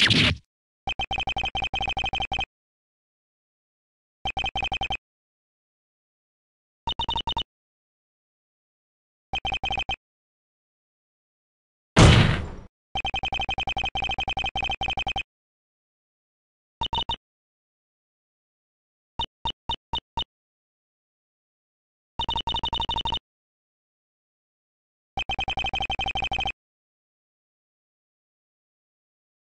あっ!